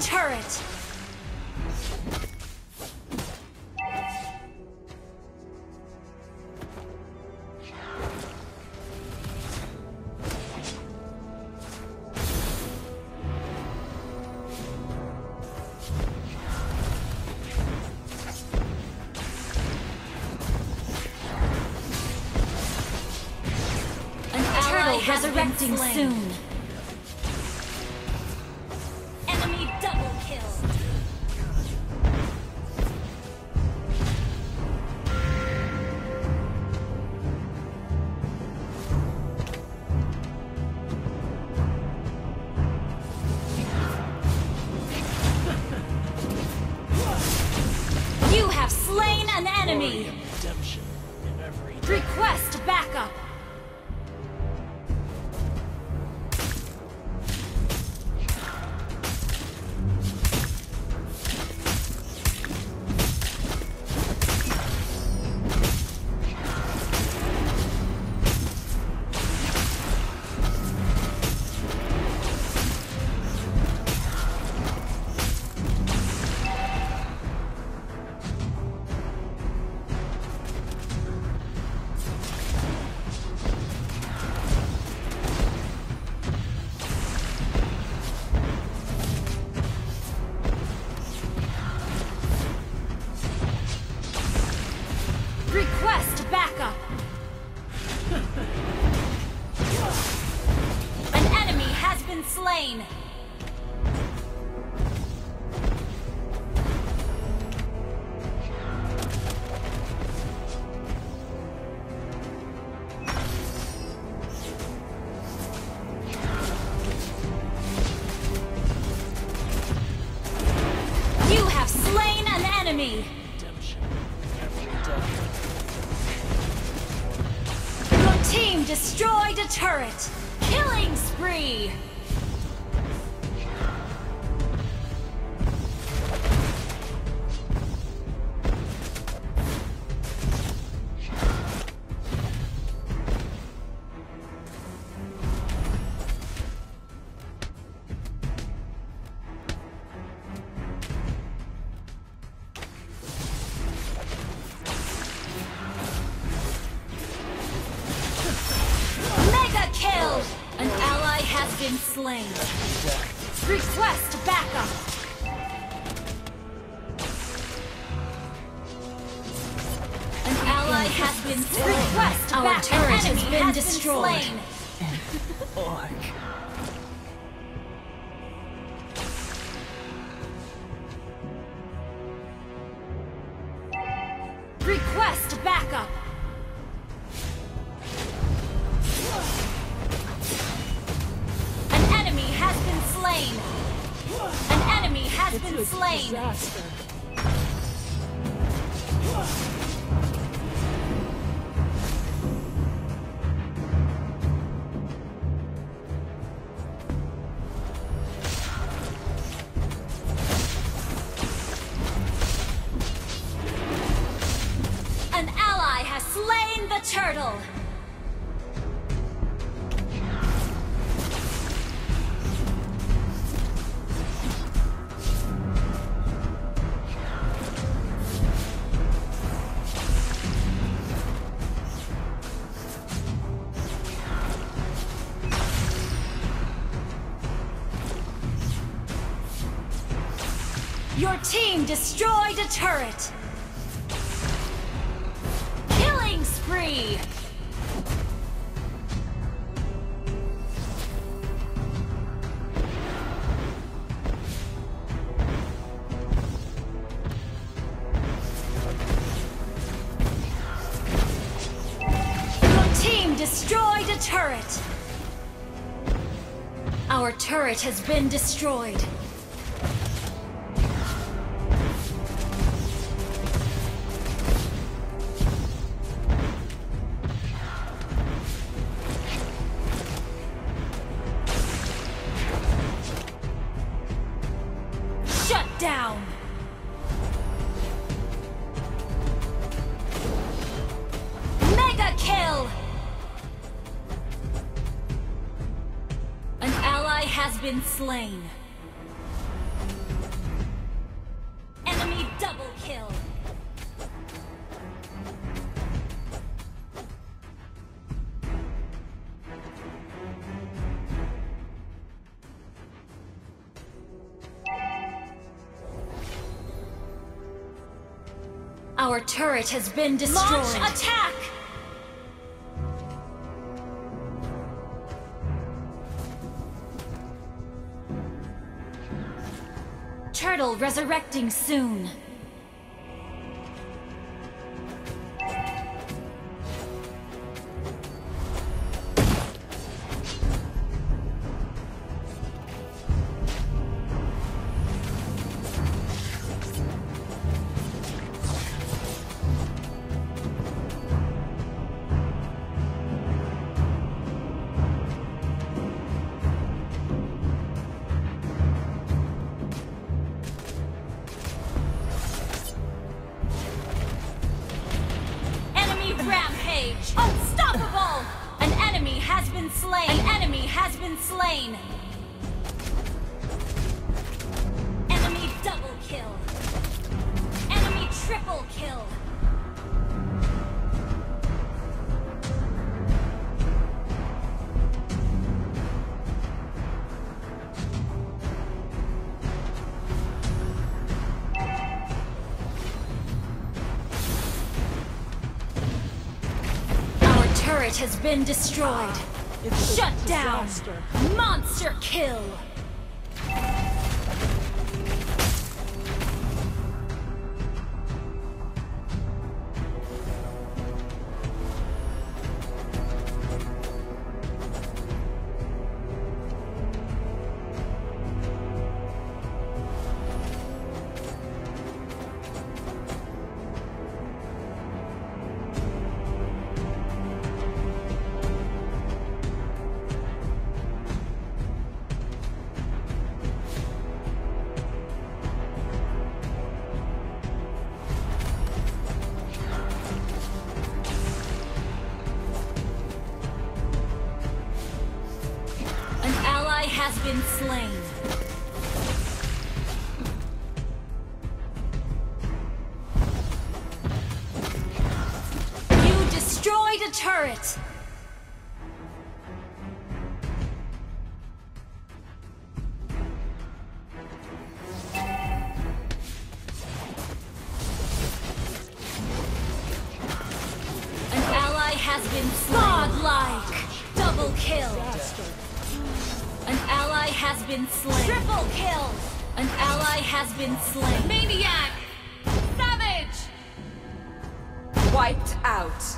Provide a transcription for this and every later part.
Turret! An turtle resurrecting soon. Have slain an enemy. of redemption. In every death. Request backup. You have slain an enemy. Redemption. Your team destroyed a turret. Killing spree. Slain. Request backup. An ally has been slain. Request Our turret has been destroyed. slain. Like. Has been slain. Disaster. Team destroyed a turret. Killing spree! Team destroyed a turret! Our turret has been destroyed. Has been slain. Enemy double kill. Our turret has been destroyed. Launch attack! Resurrecting soon. Rampage! Unstoppable! An enemy has been slain! An enemy has been slain! Enemy double kill! Enemy triple kill! Turret has been destroyed. Shut down! Monster kill! has been slain. You destroyed a turret. An ally has been slain. Godlike. Double kill. An ally has been slain. Triple kill. An ally has been slain. Maniac. Savage. Wiped out.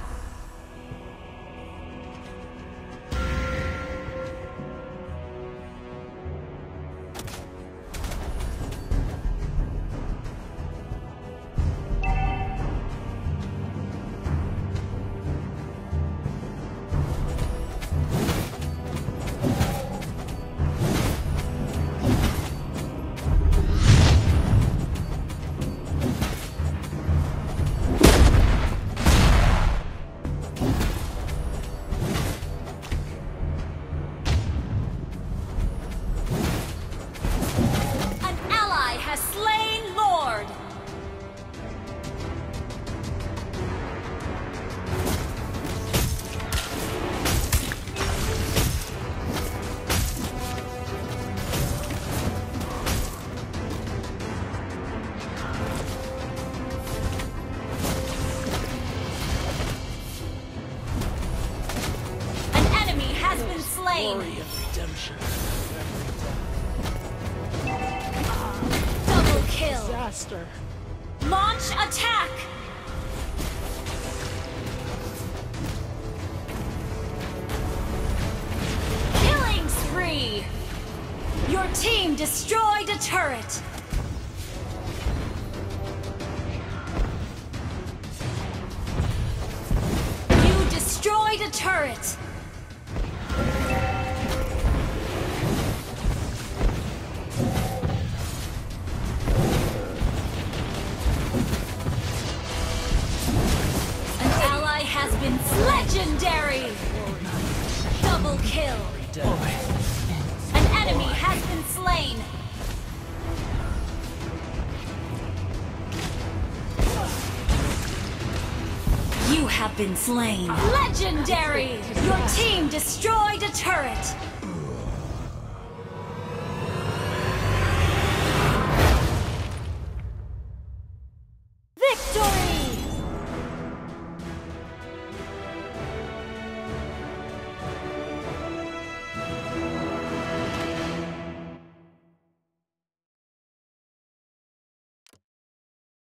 Turret! You destroyed a turret! An ally has been legendary! Double kill! An enemy has been slain! Have been slain! Legendary! Your team destroyed a turret!